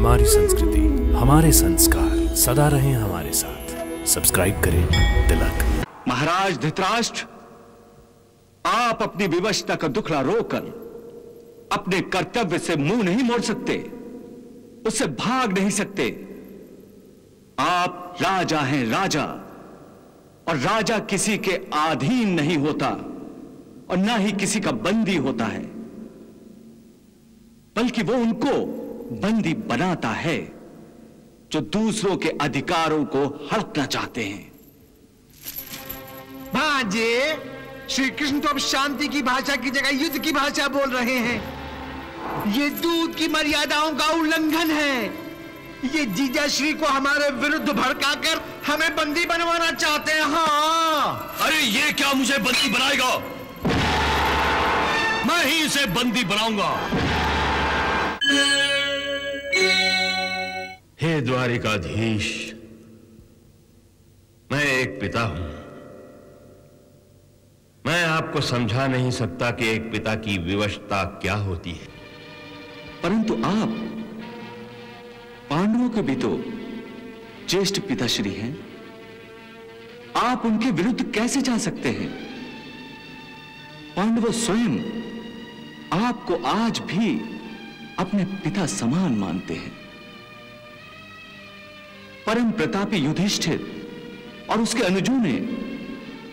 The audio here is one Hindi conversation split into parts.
हमारी संस्कृति, हमारे संस्कार सदा रहे हमारे साथ। सब्सक्राइब करें तिलक महाराज धृतराष्ट्र, आप अपनी विवशता का दुखड़ा रोकर अपने कर्तव्य से मुँह नहीं मोड़ सकते, उससे भाग नहीं सकते। आप राजा हैं राजा, और राजा किसी के अधीन नहीं होता, और ना ही किसी का बंदी होता है। बल्कि वो उनको बंदी बनाता है जो दूसरों के अधिकारों को हड़पना चाहते हैं। भांजे श्री कृष्ण तो अब शांति की भाषा की जगह युद्ध की भाषा बोल रहे हैं। ये दूध की मर्यादाओं का उल्लंघन है। ये जीजा श्री को हमारे विरुद्ध भड़काकर हमें बंदी बनवाना चाहते हैं। हाँ। अरे ये क्या मुझे बंदी बनाएगा? मैं ही इसे बंदी बनाऊँगा। हे द्वारिकाधीश, मैं एक पिता हूँ। मैं आपको समझा नहीं सकता कि एक पिता की विवशता क्या होती है। परंतु आप, पांडवों के भी तो ज्येष्ठ पिताश्री हैं। आप उनके विरुद्ध कैसे जा सकते हैं? पांडव स्वयं आपको आज भी अपने पिता समान मानते हैं। परम प्रतापी युधिष्ठिर और उसके अनुजों ने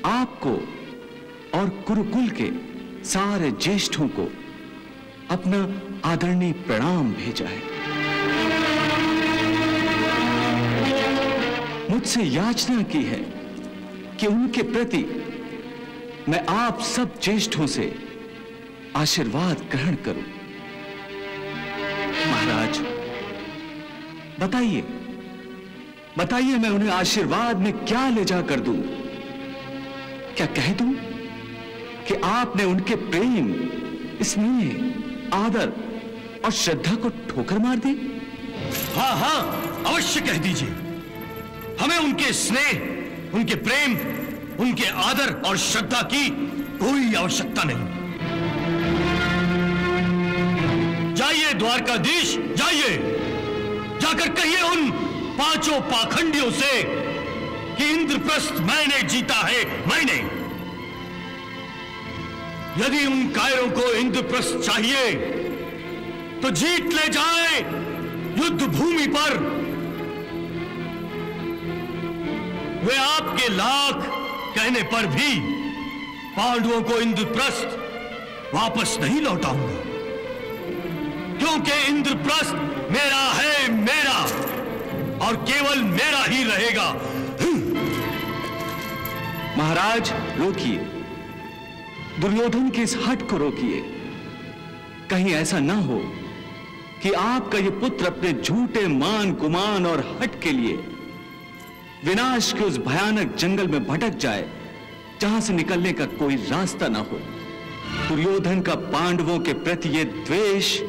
आपको और कुरुकुल के सारे ज्येष्ठों को अपना आदरणीय प्रणाम भेजा है। मुझसे याचना की है कि उनके प्रति मैं आप सब ज्येष्ठों से आशीर्वाद ग्रहण करूँ। महाराज, बताइए बताइए मैं उन्हें आशीर्वाद में क्या ले जा कर दूँ? क्या कह दूँ कि आपने उनके प्रेम, स्नेह, आदर और श्रद्धा को ठोकर मार दी? हाँ हाँ अवश्य कह दीजिए। हमें उनके स्नेह, उनके प्रेम, उनके आदर और श्रद्धा की कोई आवश्यकता नहीं। जाइए, द्वारकाधीश, जाइए। जाकर कहिए उन पाँचों पाखंडियों से कि इंद्रप्रस्थ मैंने जीता है, मैंने। यदि उन कायरों को इंद्रप्रस्थ चाहिए तो जीत ले जाए युद्ध भूमि पर। वे आपके लाख कहने पर भी पांडवों को इंद्रप्रस्थ वापस नहीं लौटाऊँगा। क्योंकि इंद्रप्रस्थ मेरा है, मेरा। और केवल मेरा ही रहेगा। महाराज, रोकिए। दुर्योधन के इस हट को रोकिए। कहीं ऐसा ना हो कि आपका ये पुत्र अपने झूठे मान गुमान और हट के लिए विनाश के उस भयानक जंगल में भटक जाए, जहाँ से निकलने का कोई रास्ता ना हो। दुर्योधन का पांडवों के प्रति ये द्वेष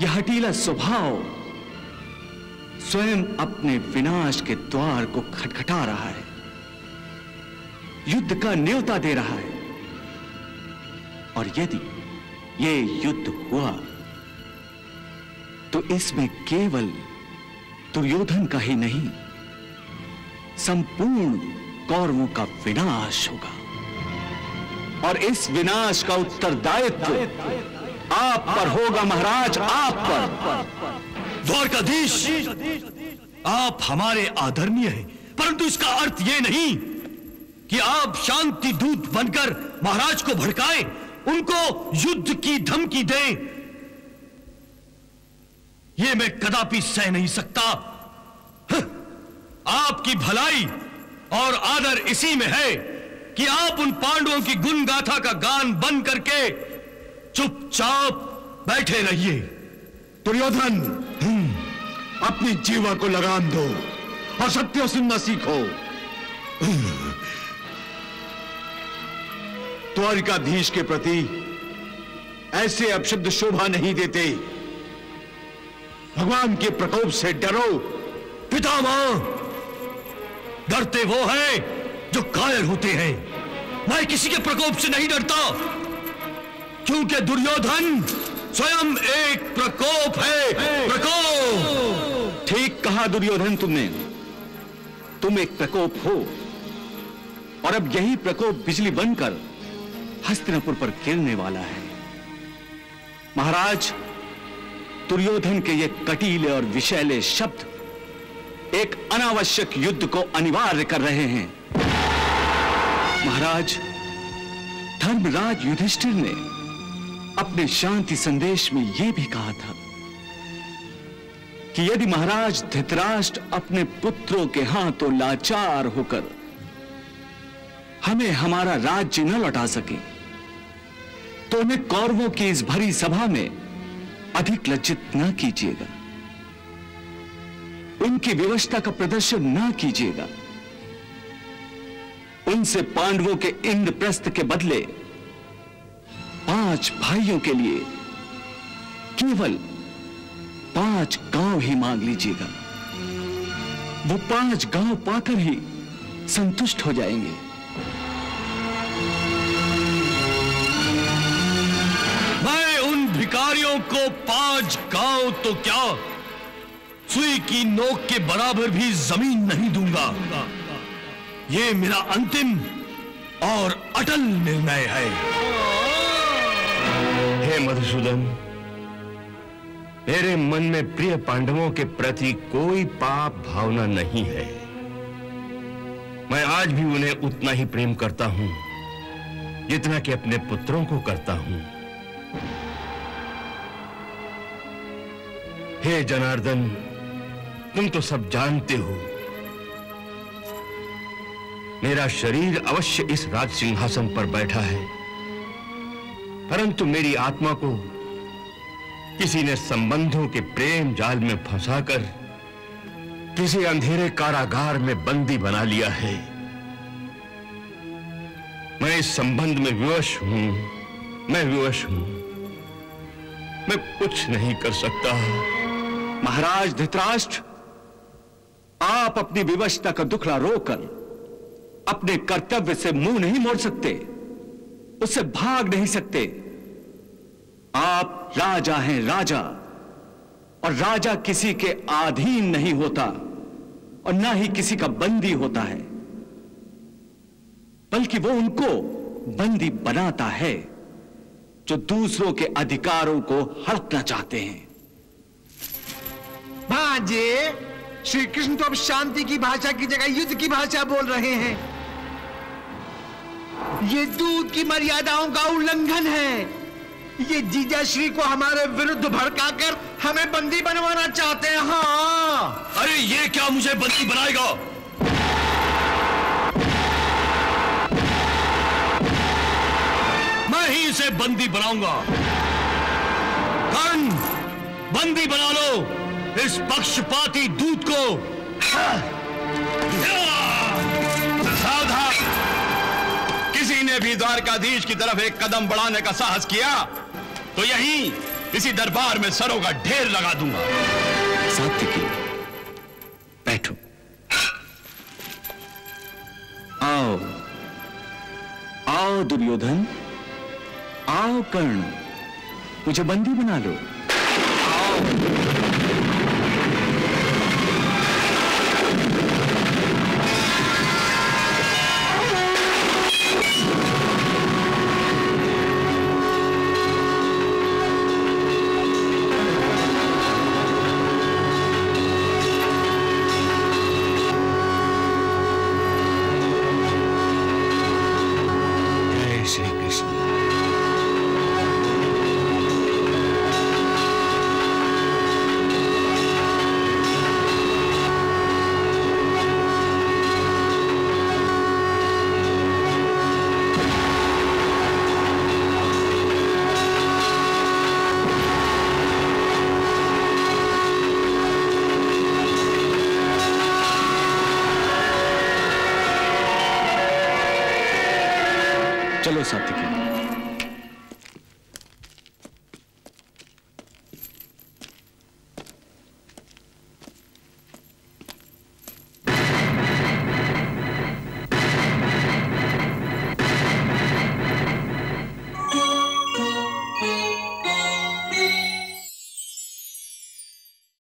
यह हटीला स्वभाव स्वयं अपने विनाश के द्वार को खटखटा रहा है। युद्ध का न्योता दे रहा है। और यदि ये युद्ध हुआ तो इसमें केवल दुर्योधन का ही नहीं, संपूर्ण कौरवों का विनाश होगा। और इस विनाश का उत्तरदायित्व आप पर होगा, महाराज, आप पर। द्वारकाधीश, आप हमारे आदरणीय हैं, परंतु इसका अर्थ यह नहीं कि आप शांति दूत बनकर महाराज को भड़काएँ, उनको युद्ध की धमकी दें। यह मैं कदापि सह नहीं सकता। आपकी भलाई और आदर इसी में है कि आप उन पांडवों की गुण गाथा का गान बंद करके चुपचाप बैठे रहिए। दुर्योधन अपनी जीवा को लगाम दो और सत्य सुनना सीखो। द्वारिकाधीश के प्रति ऐसे अपशब्द शोभा नहीं देते। भगवान के प्रकोप से डरो। पितामह डरते वो हैं जो कायर होते हैं। मैं किसी के प्रकोप से नहीं डरता। क्योंकि दुर्योधन स्वयं एक प्रकोप है। प्रकोप कहा दुर्योधन तुमने। तुम एक प्रकोप हो, और अब यही प्रकोप बिजली बनकर हस्तिनापुर पर गिरने वाला है। महाराज, दुर्योधन के ये कटीले और विषैले शब्द एक अनावश्यक युद्ध को अनिवार्य कर रहे हैं। महाराज, धर्मराज युधिष्ठिर ने अपने शांति संदेश में यह भी कहा था कि यदि महाराज धृतराष्ट्र अपने पुत्रों के हाथों लाचार होकर हमें हमारा राज्य न लौटा सके तो उन्हें कौरवों की इस भरी सभा में अधिक लज्जित न कीजिएगा। उनकी व्यवस्था का प्रदर्शन न कीजिएगा। उनसे पांडवों के इंद्रप्रस्थ के बदले पाँच भाइयों के लिए केवल पाँच गाँव ही मांग लीजिएगा। वो पाँच गाँव पाकर ही संतुष्ट हो जाएँगे। मैं उन भिकारियों को पाँच गाँव तो क्या सुई की नोक के बराबर भी ज़मीन नहीं दूँगा। ये मेरा अंतिम और अटल निर्णय है। हे मधुसूदन मेरे मन में प्रिय पांडवों के प्रति कोई पाप भावना नहीं है। मैं आज भी उन्हें उतना ही प्रेम करता हूँ, जितना कि अपने पुत्रों को करता हूँ। हे जनार्दन, तुम तो सब जानते हो। मेरा शरीर अवश्य इस राज सिंहासन पर बैठा है, परंतु मेरी आत्मा को किसी ने संबंधों के प्रेम जाल में फंसाकर किसी अंधेरे कारागार में बंदी बना लिया है। मैं इस संबंध में विवश हूँ। मैं विवश हूँ। मैं कुछ नहीं कर सकता। महाराज धृतराष्ट्र, आप अपनी विवशता का दुखड़ा रोकर अपने कर्तव्य से मुँह नहीं मोड़ सकते। उससे भाग नहीं सकते। आप राजा हैं राजा। और राजा किसी के अधीन नहीं होता, और ना ही किसी का बंदी होता है। बल्कि वो उनको बंदी बनाता है, जो दूसरों के अधिकारों को हड़पना चाहते हैं। भाजे श्री कृष्ण तो अब शांति की भाषा की जगह, युद्ध की भाषा बोल रहे हैं। ये दूध की मर्यादाओं का उल्लंघन है। ये जीजा श्री को हमारे विरुद्ध भड़काकर हमें बंदी बनवाना चाहते हैं हाँ। अरे ये क्या मुझे बंदी बनाएगा? मैं ही इसे बंदी बनाऊँगा। कर्ण, बंदी बना लो। इस पक्षपाती दूत को। ने भी द्वारकाधीश की तरफ़ एक कदम बढ़ाने का साहस किया तो यहीं इसी दरबार में सरों का ढेर लगा दूँगा। सात्विकी बैठो। आओ आओ दुर्योधन आओ कर्ण मुझे बंदी बना लो। जय चलो सात्विकी